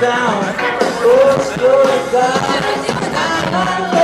down. Oh, slow down.